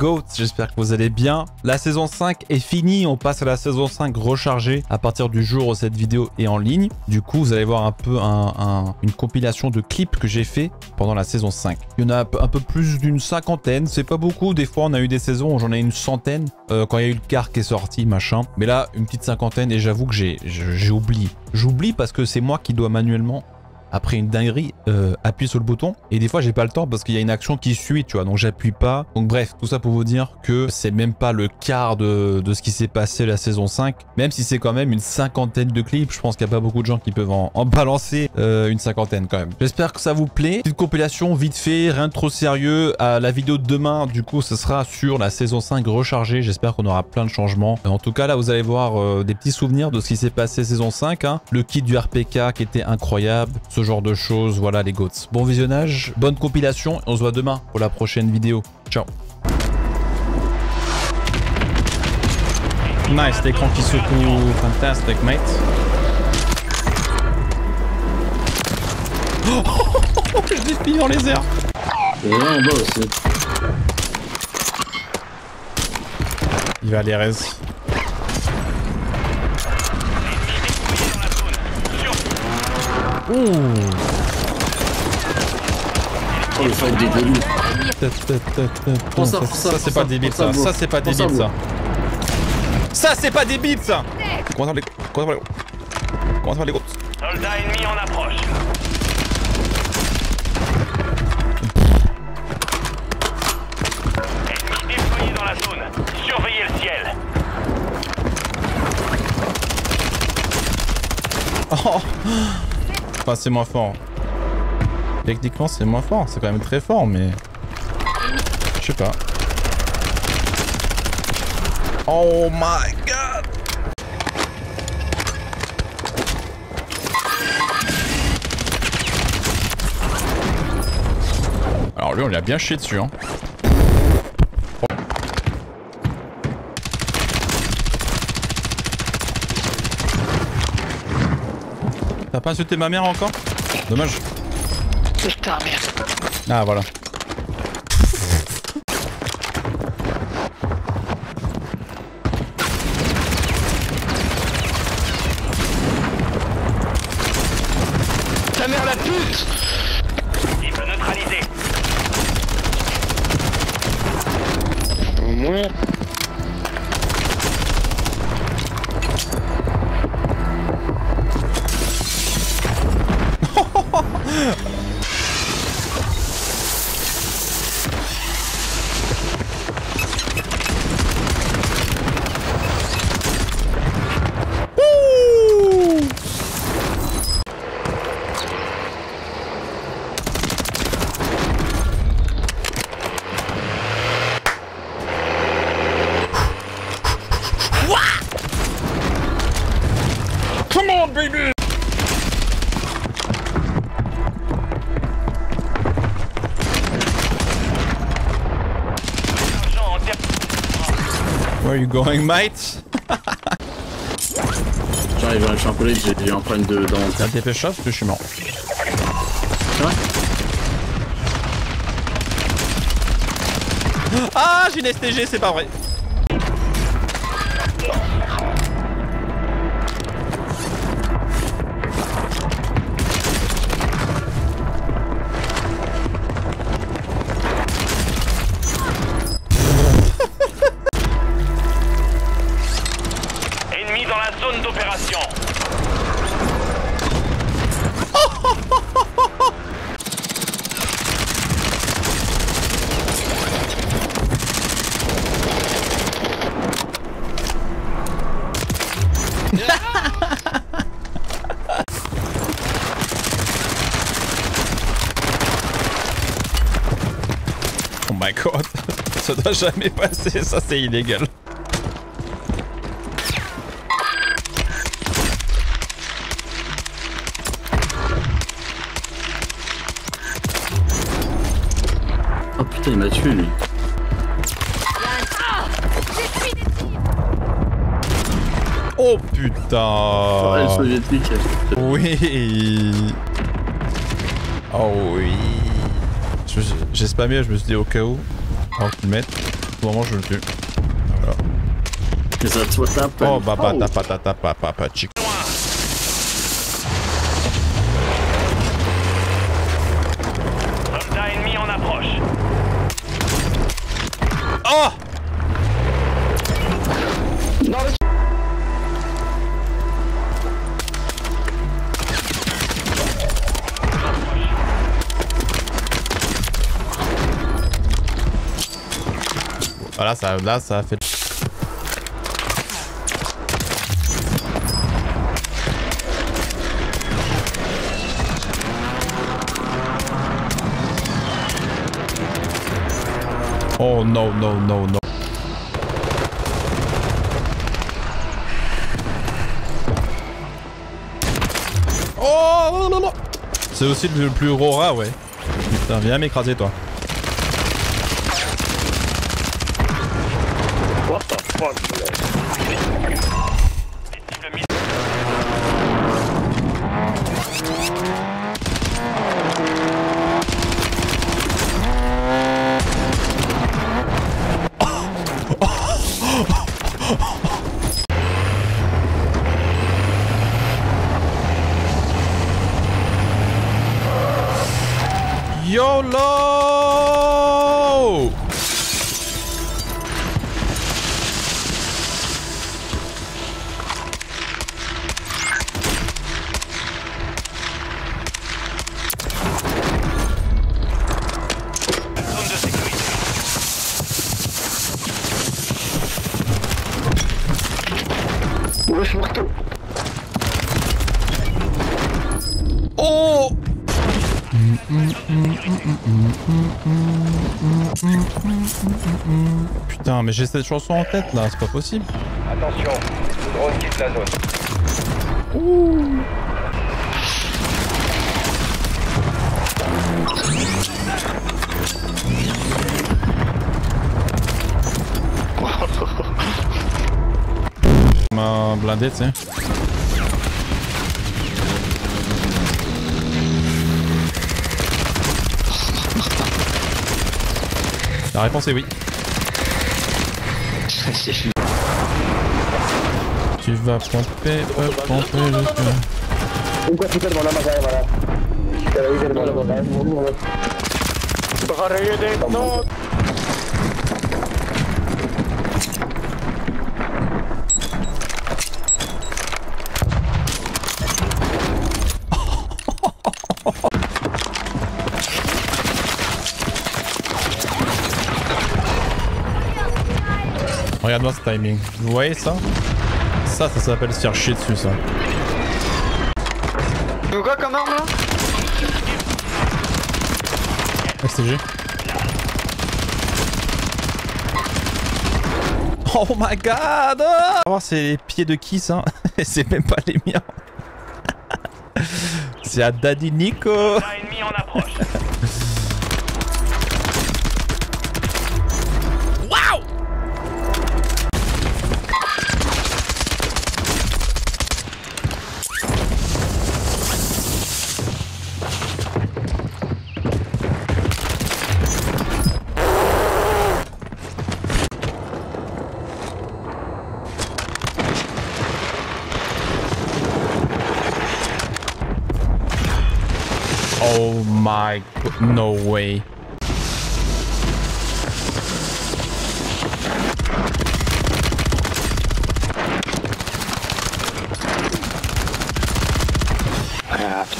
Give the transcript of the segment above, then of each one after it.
les GOATs, j'espère que vous allez bien. La saison 5 est finie, on passe à la saison 5 rechargée à partir du jour où cette vidéo est en ligne. Du coup, vous allez voir un peu une compilation de clips que j'ai fait pendant la saison 5. Il y en a un peu plus d'une cinquantaine, c'est pas beaucoup, des fois on a eu des saisons où j'en ai une centaine, euh, quand il y a eu le car qui est sorti, machin. Mais là, une petite cinquantaine et j'avoue que j'ai oublié. J'oublie parce que c'est moi qui dois manuellement après une dinguerie, euh, sur le bouton. Et des fois, j'ai pas le temps parce qu'il y a une action qui suit, tu vois. Donc, j'appuie pas. Donc, bref, tout ça pour vous dire que c'est même pas le quart de, de ce qui s'est passé la saison 5. Même si c'est quand même une cinquantaine de clips, je pense qu'il y a pas beaucoup de gens qui peuvent en, balancer euh, une cinquantaine quand même. J'espère que ça vous plaît. Petite compilation vite fait, rien de trop sérieux. À la vidéo de demain, du coup, ce sera sur la saison 5 rechargée. J'espère qu'on aura plein de changements. En tout cas, là, vous allez voir euh, des petits souvenirs de ce qui s'est passé saison 5. Hein. Le kit du RPK qui était incroyable genre de choses. Voilà les goats. Bon visionnage, bonne compilation. On se voit demain pour la prochaine vidéo. Ciao. Nice, l'écran qui secoue. Fantastic, mate. Oh, je l'ai dans les airs. Et là en bas aussi. Il va aller Oh le fight des débuts. Ça, ça c'est pas débile ça. Ça c'est pas débile ça. Ça c'est pas débile ça. Comment ça va les Comment ça les Comment ça va les groupes Soldat ennemi en approche. Ennemi déployé dans la zone. Surveillez le ciel. Oh C'est moins fort. Techniquement, c'est moins fort. C'est quand même très fort, mais... Je sais pas. Oh my god Alors lui, on l'a bien chié dessus, hein. T'as pas insulté ma mère encore Dommage. Putain, merde. Ah, voilà. Ta mère la pute Cible neutralisé. Au moins. Where are you going, mate? J'arrive, suis un collègue, j'ai un problème de dans T'as dépêche parce que je suis mort. Ah, j'ai une STG, c'est pas vrai. Oh my god. Ça doit jamais passer, ça c'est illégal. Oh putain, il m'a tué lui. Oh putain. soviétique. Oui. Oh oui. J'ai spammé, je me suis dit au cas où. Avant qu'ils le mettent. ce moment, je le tue. Et ça toi tape. Oh, bah, bah, ta, pa, ta, ta, Voilà, ça, là, ça a fait... Oh no, no, no, no. Oh non, non, non. C'est aussi le plus gros rat, ouais. Putain, viens m'écraser, toi. fuck. Putain, mais j'ai cette chanson en tête là, c'est pas possible. Attention, le drone quitte la zone. m'a blindé, tu sais. La réponse est oui. Tu vas pomper, euh, pomper là. Regarde-moi ce timing. Vous voyez ça? Ça, ça s'appelle se faire chier dessus, ça. Donc quoi comme arme là STG. Oh my god ah On va voir c'est les pieds de qui ça C'est même pas les miens. c'est à Daddy Nico Soldat ennemi en approche. Oh my no way.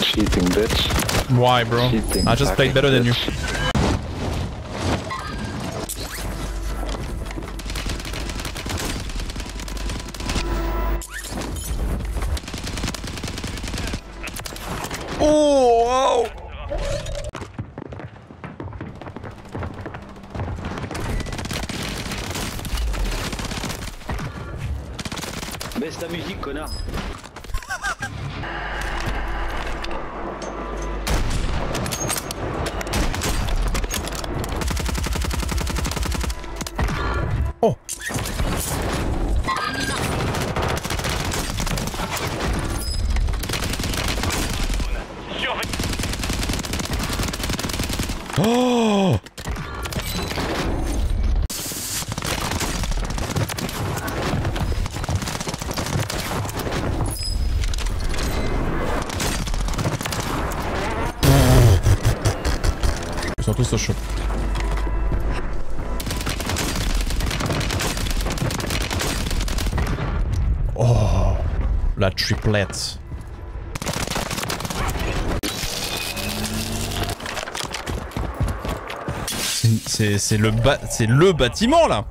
Cheating, bitch. Why bro? Cheating. I just played better than you. Ta musique, connard. Oh. Oh Oh, la triplette. C'est- le, le bâtiment là